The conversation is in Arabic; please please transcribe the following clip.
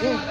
Yes,